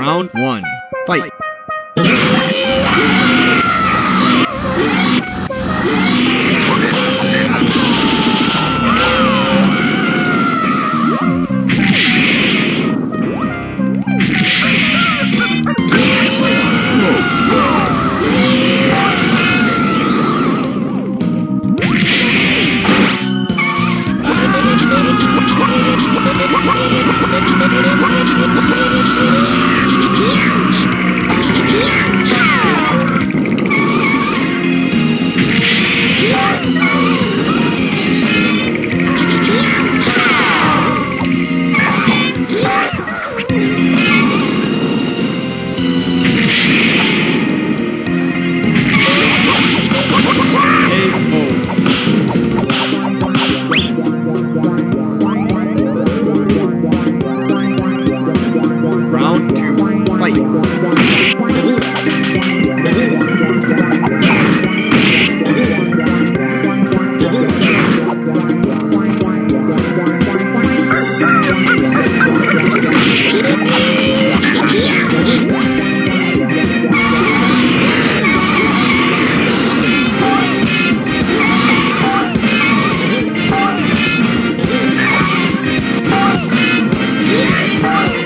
Round one. Fight. Oh!